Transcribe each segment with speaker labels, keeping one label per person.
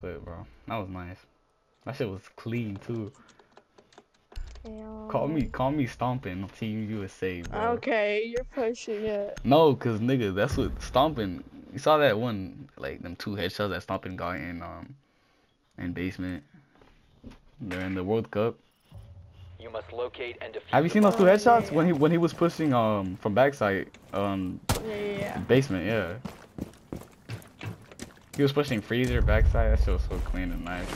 Speaker 1: But bro, that was nice. That shit was clean too.
Speaker 2: Damn.
Speaker 1: Call me, call me stomping on Team USA, bro.
Speaker 2: Okay, you're pushing it.
Speaker 1: No, cause nigga, that's what stomping. You saw that one, like them two headshots that stomping got in um, in basement. During the World Cup.
Speaker 3: You must locate and defuse
Speaker 1: Have you seen those two headshots
Speaker 2: yeah.
Speaker 1: when he when he was pushing um from backside um
Speaker 2: Yeah, yeah, yeah.
Speaker 1: basement? Yeah. He was pushing freezer backside. That shit was so clean and nice.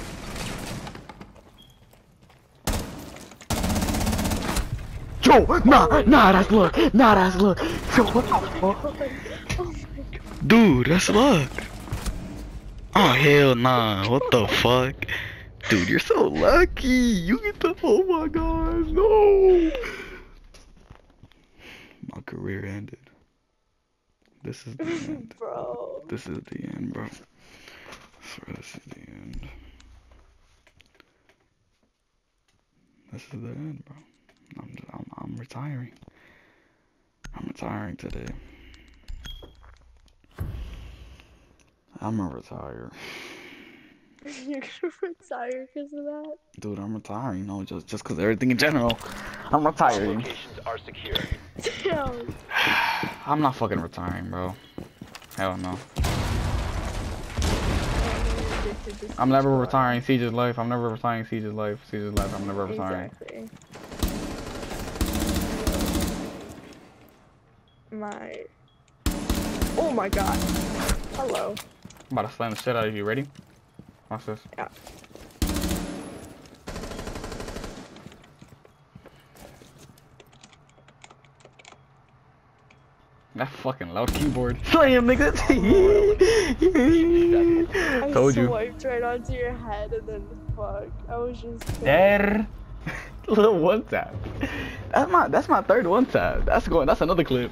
Speaker 1: Yo, nah, nah, that's luck. Nah, that's luck. Yo, what the fuck?
Speaker 2: Oh my god.
Speaker 1: Dude, that's luck. Oh hell nah. What the fuck? Dude, you're so lucky. You get the oh my god, no. My career ended. This is the end.
Speaker 2: Bro.
Speaker 1: This is the end, bro. I swear this is the end. This is the end, bro. I'm I'm, I'm retiring. I'm retiring today. I'm gonna retire.
Speaker 2: You're gonna retire because of that?
Speaker 1: Dude, I'm retiring. No, just just cause everything in general. I'm retiring.
Speaker 3: locations are secure.
Speaker 2: Damn.
Speaker 1: I'm not fucking retiring, bro. Hell no. I'm never retiring Siege's life. I'm never retiring Siege's life. Siege's life. I'm never retiring.
Speaker 2: Exactly. My. Oh my god. Hello.
Speaker 1: I'm about to slam the shit out of you. Ready? Watch this.
Speaker 2: Yeah.
Speaker 1: That fucking loud keyboard. Slam, nigga.
Speaker 2: I
Speaker 1: Told you.
Speaker 2: swiped right onto your head and then fuck. I was just.
Speaker 1: There. Little one tap. That's my that's my third one tap. That's going. That's another clip.